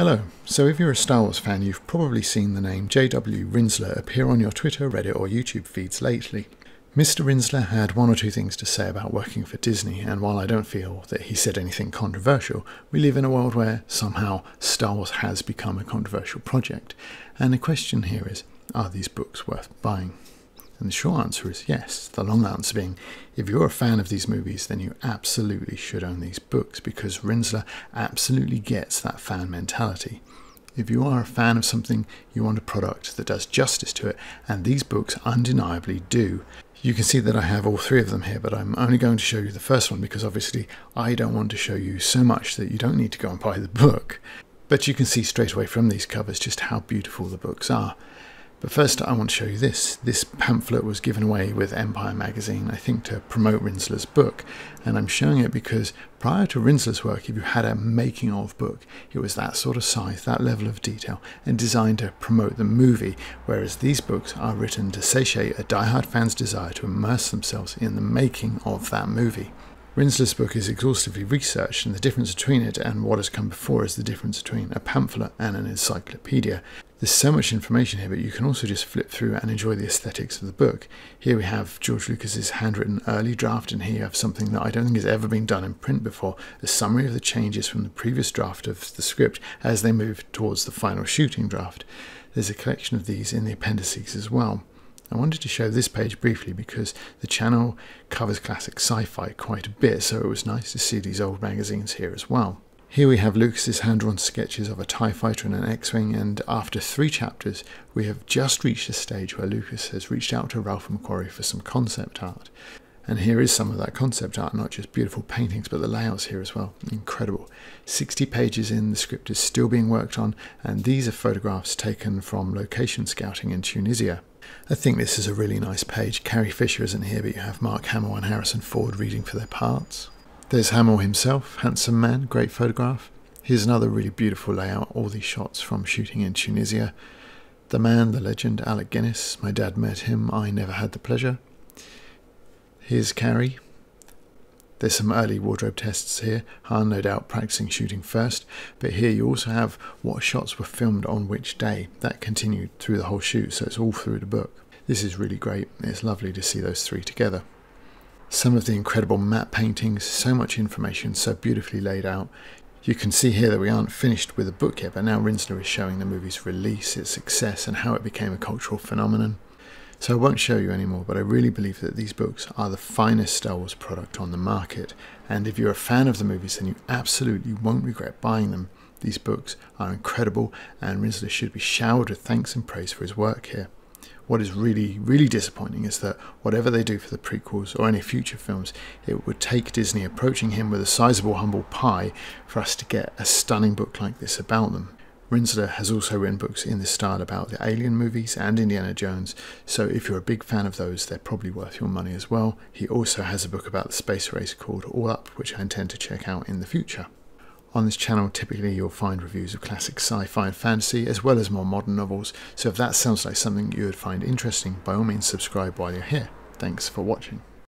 Hello. So, if you're a Star Wars fan, you've probably seen the name J.W. Rinzler appear on your Twitter, Reddit, or YouTube feeds lately. Mr. Rinzler had one or two things to say about working for Disney, and while I don't feel that he said anything controversial, we live in a world where somehow Star Wars has become a controversial project. And the question here is are these books worth buying? And the short answer is yes. The long answer being, if you're a fan of these movies, then you absolutely should own these books because Rinzler absolutely gets that fan mentality. If you are a fan of something, you want a product that does justice to it, and these books undeniably do. You can see that I have all three of them here, but I'm only going to show you the first one because obviously I don't want to show you so much that you don't need to go and buy the book. But you can see straight away from these covers just how beautiful the books are. But first, I want to show you this. This pamphlet was given away with Empire magazine, I think, to promote Rinzler's book. And I'm showing it because prior to Rinzler's work, if you had a making of book, it was that sort of size, that level of detail, and designed to promote the movie. Whereas these books are written to satiate a die-hard fan's desire to immerse themselves in the making of that movie. Rinzler's book is exhaustively researched, and the difference between it and what has come before is the difference between a pamphlet and an encyclopedia. There's so much information here, but you can also just flip through and enjoy the aesthetics of the book. Here we have George Lucas's handwritten early draft, and here you have something that I don't think has ever been done in print before a summary of the changes from the previous draft of the script as they move towards the final shooting draft. There's a collection of these in the appendices as well. I wanted to show this page briefly because the channel covers classic sci-fi quite a bit, so it was nice to see these old magazines here as well. Here we have Lucas's hand-drawn sketches of a TIE fighter and an X-Wing, and after three chapters, we have just reached a stage where Lucas has reached out to Ralph McQuarrie for some concept art. And here is some of that concept art, not just beautiful paintings, but the layouts here as well. Incredible. 60 pages in, the script is still being worked on, and these are photographs taken from location scouting in Tunisia. I think this is a really nice page. Carrie Fisher isn't here, but you have Mark Hamill and Harrison Ford reading for their parts. There's Hamill himself, handsome man, great photograph. Here's another really beautiful layout, all these shots from shooting in Tunisia. The man, the legend, Alec Guinness. My dad met him, I never had the pleasure. Here's Carrie, there's some early wardrobe tests here. Han, no doubt, practicing shooting first, but here you also have what shots were filmed on which day. That continued through the whole shoot, so it's all through the book. This is really great. It's lovely to see those three together. Some of the incredible matte paintings, so much information, so beautifully laid out. You can see here that we aren't finished with the book yet, but now Rinzler is showing the movie's release, its success, and how it became a cultural phenomenon. So I won't show you anymore, but I really believe that these books are the finest Star Wars product on the market. And if you're a fan of the movies, then you absolutely won't regret buying them. These books are incredible, and Rinzler should be showered with thanks and praise for his work here. What is really, really disappointing is that whatever they do for the prequels or any future films, it would take Disney approaching him with a sizable humble pie for us to get a stunning book like this about them. Rinzler has also written books in this style about the Alien movies and Indiana Jones, so if you're a big fan of those, they're probably worth your money as well. He also has a book about the space race called All Up, which I intend to check out in the future. On this channel, typically you'll find reviews of classic sci-fi and fantasy, as well as more modern novels, so if that sounds like something you would find interesting, by all means subscribe while you're here. Thanks for watching.